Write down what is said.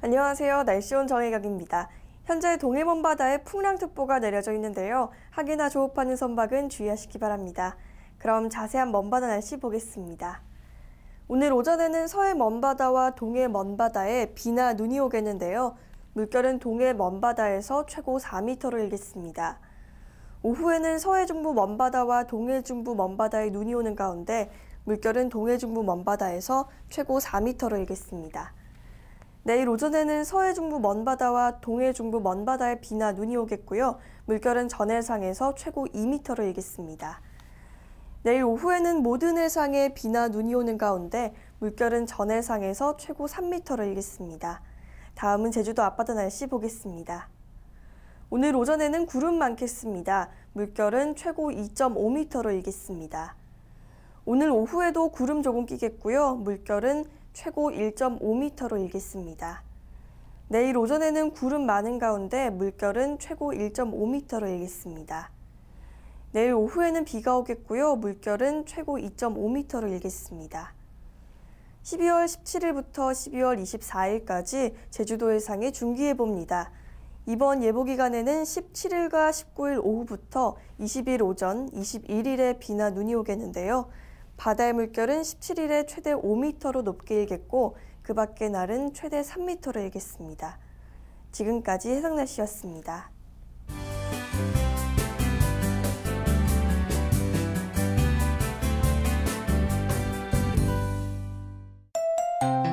안녕하세요. 날씨 온 정혜각입니다. 현재 동해 먼 바다에 풍랑특보가 내려져 있는데요. 하기나 조업하는 선박은 주의하시기 바랍니다. 그럼 자세한 먼바다 날씨 보겠습니다. 오늘 오전에는 서해 먼바다와 동해 먼바다에 비나 눈이 오겠는데요. 물결은 동해 먼바다에서 최고 4m를 일겠습니다. 오후에는 서해 중부 먼바다와 동해 중부 먼바다에 눈이 오는 가운데 물결은 동해 중부 먼바다에서 최고 4m를 일겠습니다. 내일 오전에는 서해 중부 먼바다와 동해 중부 먼바다에 비나 눈이 오겠고요. 물결은 전해상에서 최고 2m를 일겠습니다. 내일 오후에는 모든 해상에 비나 눈이 오는 가운데 물결은 전해상에서 최고 3m를 일겠습니다. 다음은 제주도 앞바다 날씨 보겠습니다. 오늘 오전에는 구름 많겠습니다. 물결은 최고 2.5m를 일겠습니다. 오늘 오후에도 구름 조금 끼겠고요. 물결은 최고 1.5m로 일겠습니다. 내일 오전에는 구름 많은 가운데 물결은 최고 1.5m로 일겠습니다. 내일 오후에는 비가 오겠고요. 물결은 최고 2.5m로 일겠습니다. 12월 17일부터 12월 24일까지 제주도 해상의 중기예보입니다. 이번 예보 기간에는 17일과 19일 오후부터 20일 오전, 21일에 비나 눈이 오겠는데요. 바다의 물결은 17일에 최대 5m로 높게 일겠고 그 밖의 날은 최대 3m로 일겠습니다. 지금까지 해상 날씨였습니다. う